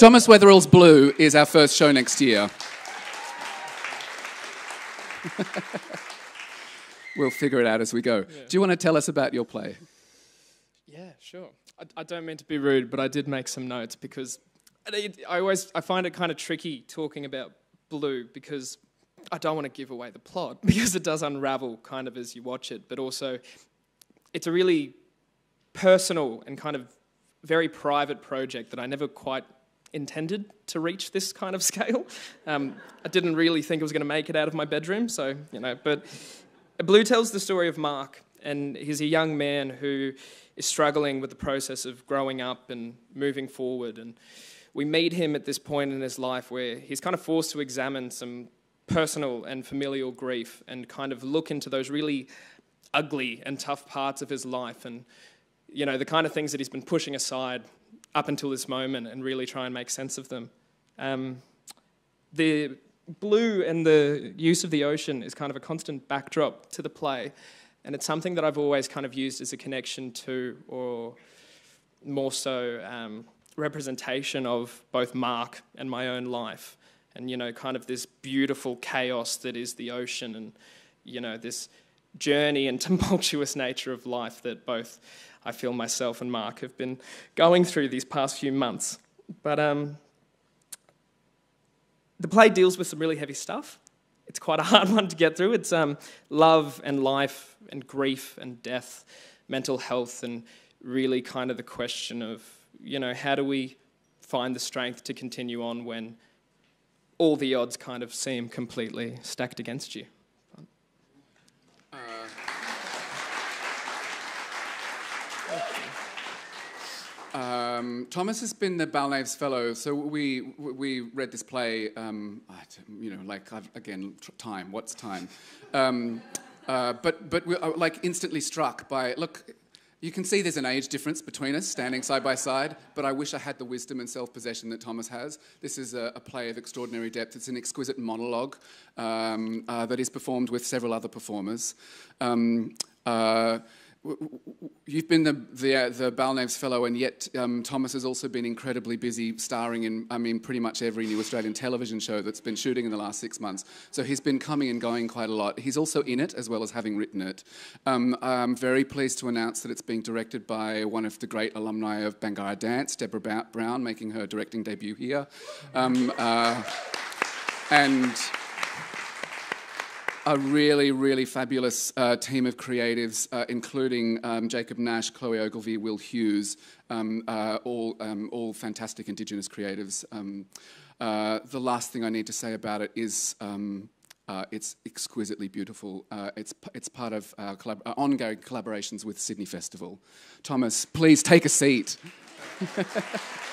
Thomas Weatherall's Blue is our first show next year. we'll figure it out as we go. Yeah. Do you want to tell us about your play? Yeah, sure. I, I, don't mean to be rude, but I did make some notes because I, I always I find it kind of tricky talking about blue because I don't want to give away the plot because it does unravel kind of as you watch it, but also it's a really personal and kind of very private project that I never quite intended to reach this kind of scale. Um, I didn't really think I was going to make it out of my bedroom, so, you know, but Blue tells the story of Mark, and he's a young man who is struggling with the process of growing up and moving forward. And we meet him at this point in his life where he's kind of forced to examine some personal and familial grief and kind of look into those really ugly and tough parts of his life and you know the kind of things that he's been pushing aside up until this moment and really try and make sense of them. Um, the blue and the use of the ocean is kind of a constant backdrop to the play. And it's something that i've always kind of used as a connection to or more so um, representation of both mark and my own life. And you know kind of this beautiful chaos that is the ocean and you know this journey and tumultuous nature of life that both I feel myself and Mark have been going through these past few months. But um, the play deals with some really heavy stuff. It's quite a hard one to get through. It's um, love and life and grief and death, mental health, and really kind of the question of, you know, how do we find the strength to continue on when all the odds kind of seem completely stacked against you? Um, Thomas has been the Balnaves Fellow, so we we read this play. Um, you know, like I've, again, time. What's time? Um, uh, but but we're like instantly struck by look. You can see there's an age difference between us standing side by side, but I wish I had the wisdom and self possession that Thomas has. This is a, a, play of extraordinary depth. It's an exquisite monologue um, uh, that is performed with several other performers. Um, uh, You've been the the, the Balnaves Fellow, and yet um, Thomas has also been incredibly busy starring in, I mean, pretty much every new Australian television show that's been shooting in the last six months. So he's been coming and going quite a lot. He's also in it as well as having written it. Um, I'm very pleased to announce that it's being directed by one of the great alumni of Bangarra Dance, Deborah Brown, making her directing debut here. Um, uh, and a really, really fabulous uh, team of creatives, uh, including um, Jacob Nash, Chloe Ogilvie, Will Hughes, um, uh, all, um, all fantastic Indigenous creatives. Um, uh, the last thing I need to say about it is um, uh, it's exquisitely beautiful. Uh, it's, it's part of our collab- ongoing collaborations with Sydney Festival. Thomas, please take a seat.